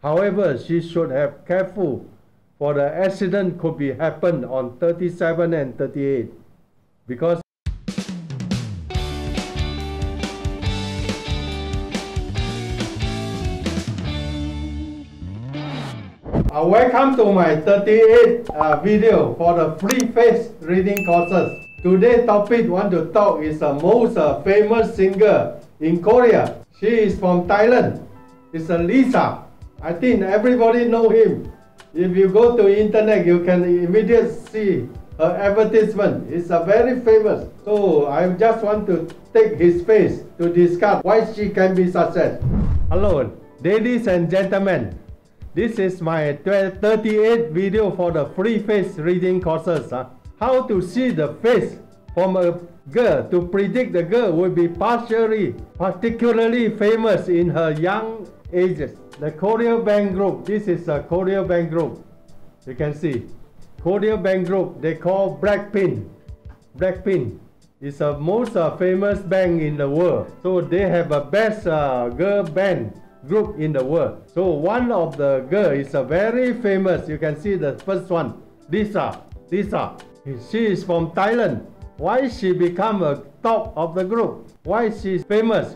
However, she should have careful for the accident could be happened on 37 and 38 because welcome to my 38 uh, video for the free face reading courses. Today topic want to talk is the most uh, famous singer in Korea. She is from Thailand. It's a Lisa. I think everybody know him. If you go to internet, you can immediately see her advertisement. It's a very famous. So I just want to take his face to discuss why she can be success. Hello, ladies and gentlemen. This is my 38 video for the free face reading courses. Huh? How to see the face from a girl to predict the girl will be partially, particularly famous in her young ages. The Korea Bank Group, this is a Korea Bank Group. You can see. Korea Bank Group, they call Blackpink. Blackpink is the most uh, famous bank in the world. So they have a best uh, girl band group in the world. So one of the girl is a very famous. You can see the first one, Lisa. Lisa. She is from Thailand. Why she become a top of the group? Why she's famous?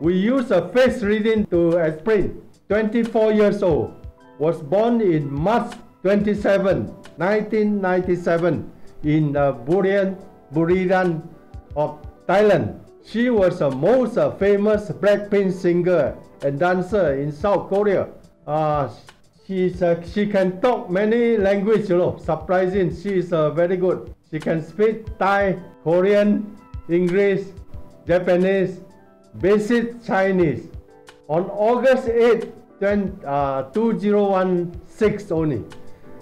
We use a face reading to explain. 24 years old. Was born in March 27, 1997 in uh, Burian, Buriran of Thailand. She was the most uh, famous Blackpink singer and dancer in South Korea. Uh, she's, uh, she can talk many languages, you know, surprising. She's uh, very good. She can speak Thai, Korean, English, Japanese, basic Chinese. On August 8, 20, uh, 2016 only,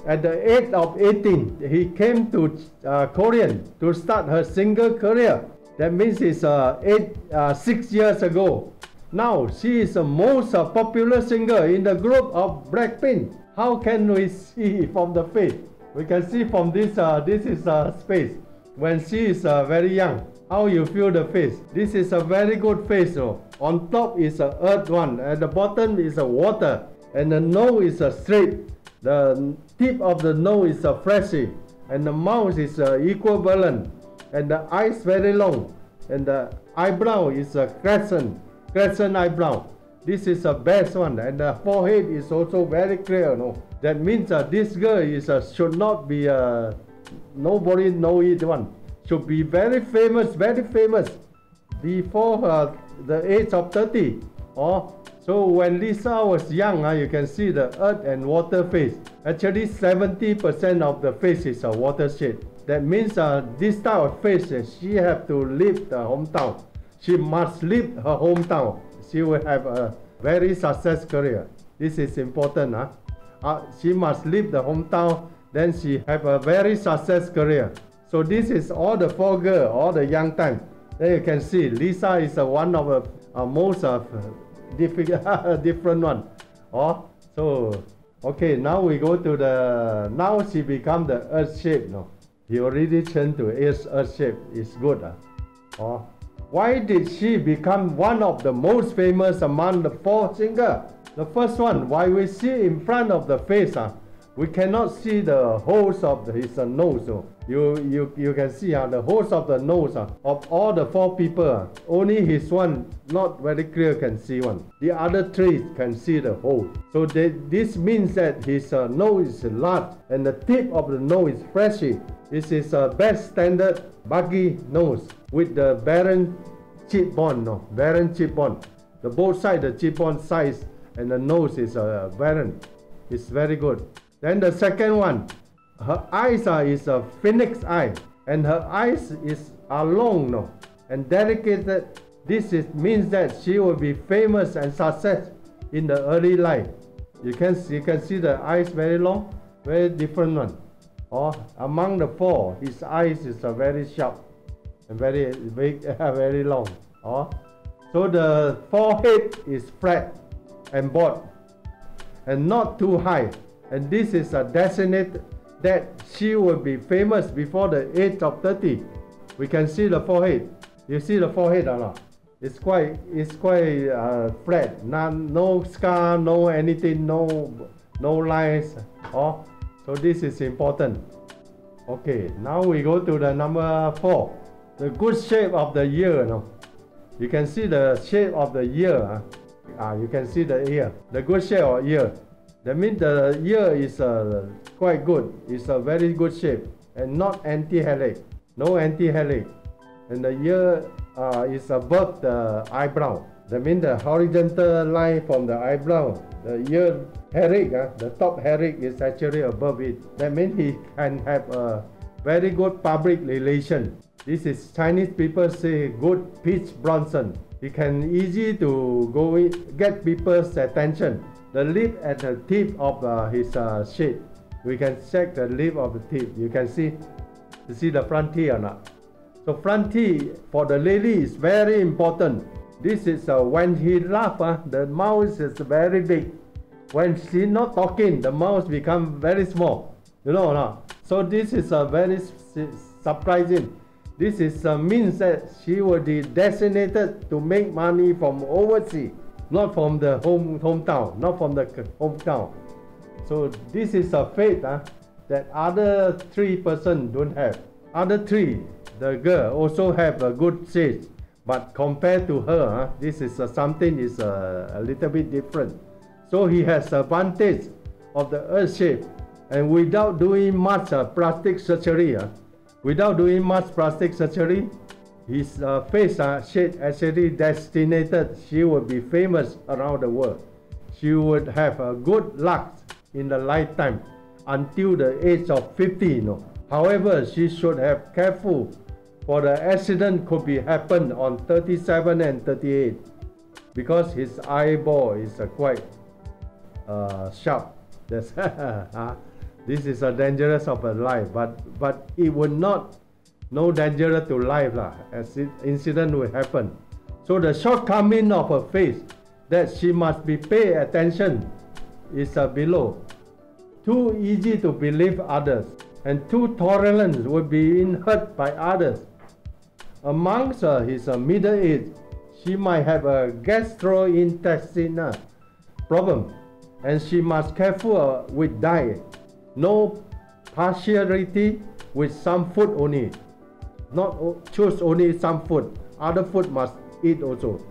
at the age of 18, he came to uh, Korean to start her singer career. That means it's uh, eight, uh, six years ago. Now she is the most uh, popular singer in the group of Blackpink. How can we see from the face? We can see from this, uh, this is a space. When she is very young, how you feel the face. This is a very good face. Oh. On top is a earth one, at the bottom is a water, and the nose is a straight. The tip of the nose is a fleshy, and the mouth is uh, equivalent, and the eyes very long, and the eyebrow is a crescent crescent eyebrow. This is the best one, and the forehead is also very clear. No, that means uh, this girl is uh, should not be uh, nobody know it one. Should be very famous, very famous before the age of 30. Oh, so when Lisa was young, uh, you can see the earth and water face. Actually, 70% of the face is a water shade. That means uh, this type of face, uh, she have to leave the hometown she must leave her hometown. She will have a very success career. This is important. Huh? Uh, she must leave the hometown, then she have a very success career. So this is all the four girl, all the young time. Then you can see Lisa is uh, one of the uh, most difficult, different one. Oh, so okay, now we go to the now she become the earth shape. No, he already turned to earth, earth shape. It's good. Uh. Oh. Why did she become one of the most famous among the four singer? The first one, why we see in front of the face, uh, we cannot see the holes of the, his uh, nose. So you, you, you can see uh, the holes of the nose uh, of all the four people. Uh, only his one not very clear can see one. The other three can see the hole. So they, this means that his uh, nose is large and the tip of the nose is fleshy. This is a best standard buggy nose with the barren cheekbone, no, barren cheekbone. The both side, the cheekbone size and the nose is uh, barren. It's very good. Then the second one, her eyes are is a phoenix eye, and her eyes is are long, no, and dedicated. This is, means that she will be famous and success in the early life. You can you can see the eyes very long, very different one. Or among the four, his eyes is a very sharp and very big, very long. Oh. So the forehead is flat and broad and not too high. And this is a designate that she will be famous before the age of 30. We can see the forehead. You see the forehead or not? It's quite it's quite uh, flat. Not, no scar, no anything, no no lines. Oh, so this is important. Okay, now we go to the number four. The good shape of the ear. No? You can see the shape of the ear. Huh? Ah, you can see the ear. The good shape of ear. That means the ear is uh, quite good. It's a very good shape and not anti-helic. No anti-helic. And the ear uh, is above the eyebrow. That means the horizontal line from the eyebrow, the ear heric, uh, the top heric is actually above it. That means he can have a very good public relation. This is Chinese people say good pitch Bronson. He can easy to go in, get people's attention. The lip at the tip of uh, his uh, shape. We can check the lip of the tip. You can see, you see the front teeth or not. So front teeth for the lady is very important. This is uh, when he laugh, uh, the mouth is very big. When she not talking, the mouth become very small. You know or? So this is a very surprising. This is a means that she will be designated to make money from overseas, not from the home hometown, not from the hometown. So this is a faith uh, that other three person don't have. Other three, the girl also have a good faith, but compared to her, uh, this is uh, something is uh, a little bit different. So he has advantage of the earth shape, and without doing much uh, plastic surgery. Uh, Without doing much plastic surgery, his uh, face uh, actually destinated she would be famous around the world. She would have a good luck in the lifetime until the age of 50. You know. However, she should have careful for the accident could be happen on 37 and 38 because his eyeball is uh, quite uh, sharp. That's this is a dangerous of a life but but it would not no danger to life lah as incident will happen. So the shortcoming of her face that she must be pay attention is uh, below. Too easy to believe others and too tolerant would be hurt by others. Amongst uh, his uh, middle age she might have a gastrointestinal problem and she must careful uh, with diet. No partiality with some food only. Not choose only some food. Other food must eat also.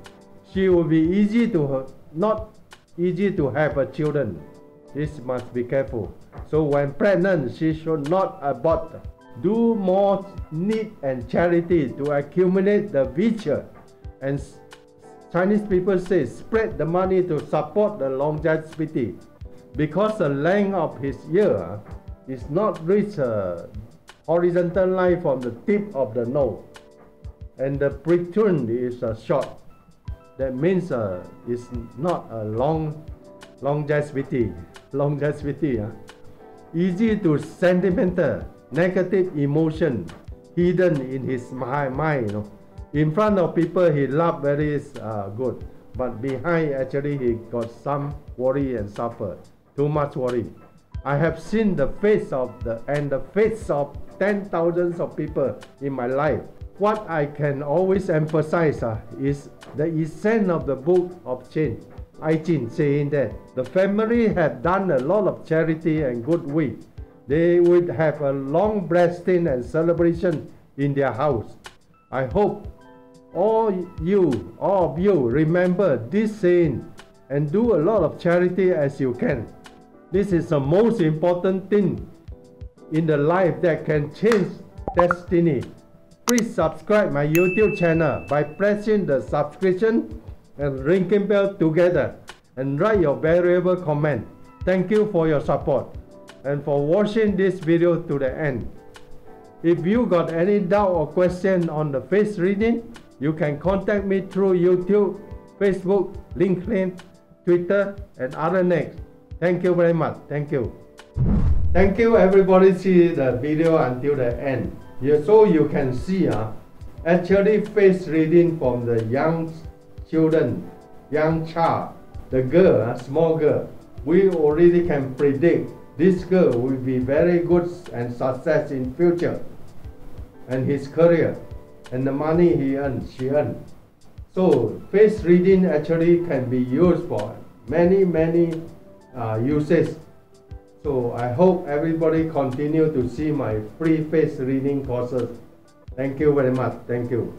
She will be easy to not easy to have a children. This must be careful. So when pregnant, she should not abort. Do more need and charity to accumulate the virtue. And Chinese people say spread the money to support the longevity because the length of his ear is not reach a horizontal line from the tip of the nose and the protrusion is uh, short that means uh, it's not a long longevity longevity uh. easy to sentimental negative emotion hidden in his mind you know. in front of people he laugh very uh, good but behind actually he got some worry and suffer too much worry. I have seen the face of the and the face of ten thousands of people in my life. What I can always emphasize uh, is the essence of the book of Chin. I Ching saying that the family had done a lot of charity and good goodwill. They would have a long blessing and celebration in their house. I hope all you, all of you remember this saying and do a lot of charity as you can. This is the most important thing in the life that can change destiny. Please subscribe my YouTube channel by pressing the subscription and ringing bell together and write your valuable comment. Thank you for your support and for watching this video to the end. If you got any doubt or question on the face reading, you can contact me through YouTube, Facebook, LinkedIn, Twitter, and other next. Thank you very much. Thank you. Thank you everybody see the video until the end. Yeah, so you can see uh, actually face reading from the young children, young child, the girl, uh, small girl. We already can predict this girl will be very good and success in future and his career and the money he earned, she earned. So face reading actually can be used for many, many uh, uses. So I hope everybody continue to see my free face reading courses. Thank you very much. Thank you.